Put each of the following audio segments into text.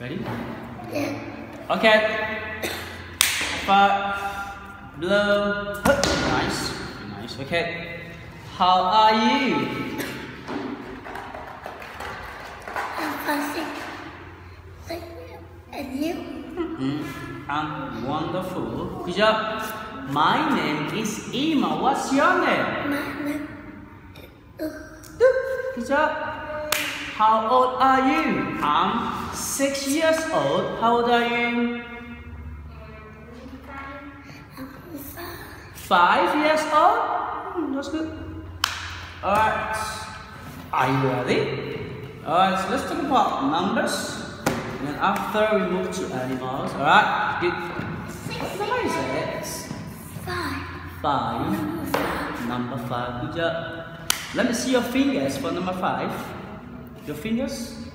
Ready? Yeah. Okay. Five. Blow. Nice. Nice. Okay. How are you? I'm. Like, and you? Mm, I'm wonderful. Good job. My name is Emma. What's your name? My name. Good job. How old are you? I'm six years old. How old are you? Five. Years old? Hmm, that's good. Alright. Are you ready? Alright, so let's talk about numbers. And then after we move to animals. Alright? Good. What number is it? Five. Five. Number five. Number five. Good job. Let me see your fingers for number five. Your fingers.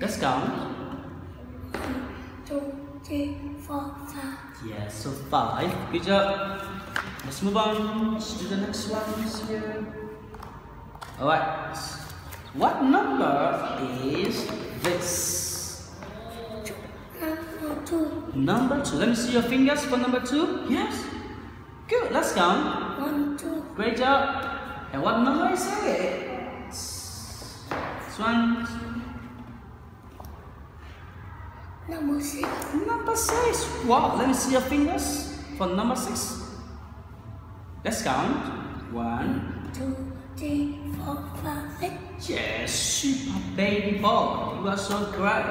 Let's count. Two, three, four, five. Yes, so five. Good job. Let's move on to the next one here. Alright. What number is this? Number two. Number two. Let me see your fingers for number two. Yes. Good. Let's count. One, two. Great job. And what number is it? This one. Number six. Number six. Wow. Let me see your fingers for number six. Let's count. One, Two, three, four, five, six. Yes, super baby boy. You are so great.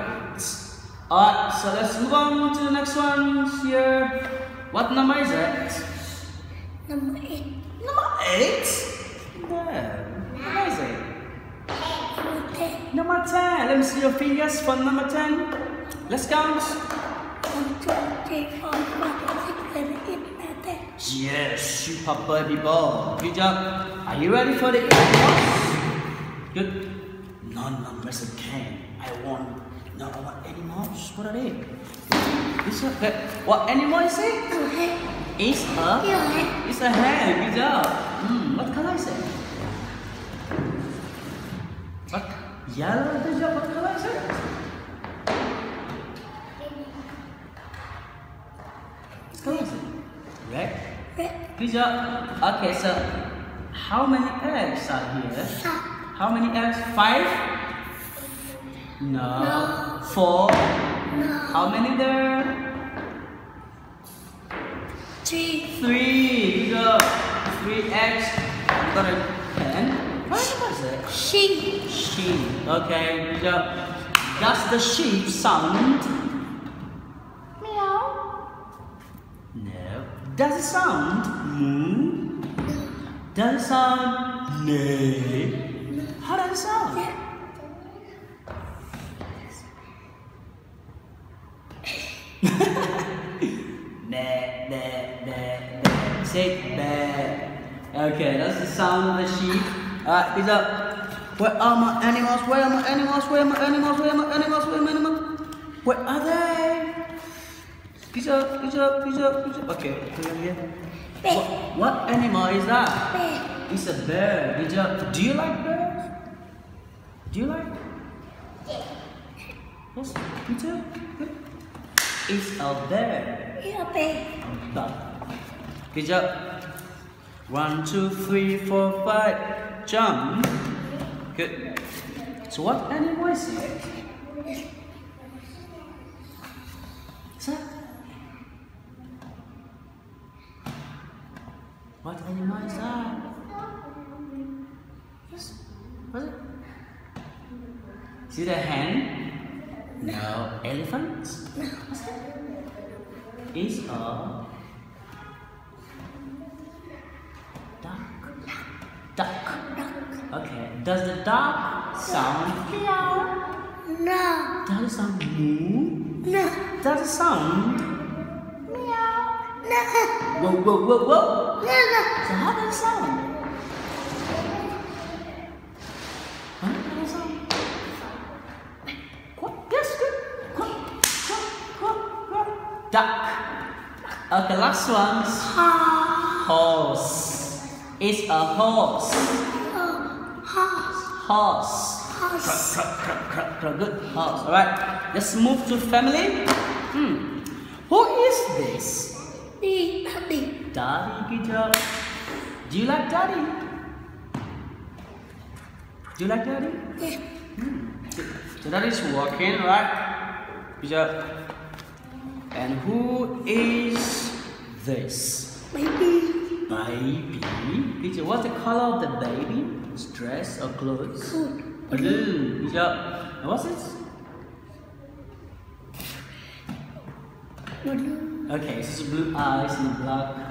Alright, so let's move on to the next one here. What number is it? Number eight. Number eight? There. What is it? Number ten. Number ten. Let me see your fingers for number ten. Let's count. One, two, three, four, five, six, seven, eight, nine, ten. Yes, super baby boy. Good job. Are you ready for the animals? Good. No numbers again. I want. No, I want animals. What are they? This one. okay. What animal is it? Head. It's a. Head. It's a hen. Good job. Hmm. What color is it? What? Yellow. Good job. What color is it? What color is it? Red. Red. Good job. Okay, so how many eggs are here? How many eggs? Five? No. No. Four? No. How many there? Three. Three. Good job. Three eggs. Got a hen. What was it? Sheep. Sheep. Okay, good job. Does the sheep sound? Meow. No. Does it sound? Moo? Does it sound? Neigh. How does it sound? Yeah. Bah, bah, bah, bah. Say bah. Okay, that's the sound of the sheep. Alright, good job. Where are my animals? Where are my animals? Where are my animals? Where are my animals? Where are my animals? Where are they? Good job, good job, good job, good job. Okay. Bear. What, what animal is that? Bear. It's a bear. Good job. Do you like bears? Do you like? Yes, me too. Good. It's a bear. Yeah, bear. Done. Good job. One, two, three, four, five. Jump. Good. So what animal is it? What animal is that? What is it? Is it a hen? No. Elephant? No. What's that? Is a duck. Duck. Okay. Does the duck sound meow? No. Does it sound moo? No. Does it sound No. whoa whoa whoa whoa? No, no. So how does it sound? Huh? How does it sound? Quack. Yes, good. Quack, quack, quack, quack. Duck. Okay, last one. Horse. It's a horse. Oh. Horse. Horse. Horse. Crap, crap, crap, crap. Good. House. All right. Let's move to family. Hmm. Who is this? Daddy. Good job. Do you like daddy? Do you like daddy? Yeah. So daddy's walking, right? Good job. And who is this? Baby. Baby. Good job. What's the color of the baby? Dress or clothes? Good. Blue. Good job. And what's this? Blue. Okay, this is blue eyes and black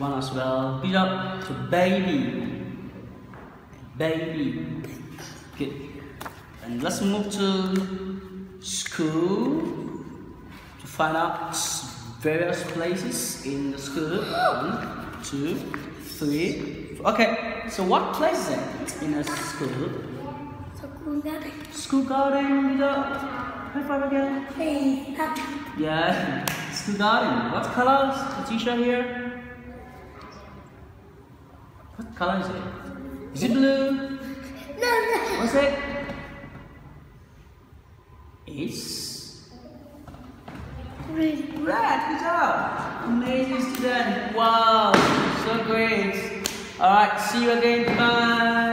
one as well. Good up to baby. Baby. Good. And let's move to school to find out various places in the school. One, two, three. four. Okay, so what place is it in a school? So cool daddy. School garden. Job. High five again. Hey, daddy. Yeah, school garden. What color is the t-shirt here? Color is it? Is it blue? No, no. What's it? It's Green. red. Good job. Amazing student. Wow, so great. All right, see you again. Bye.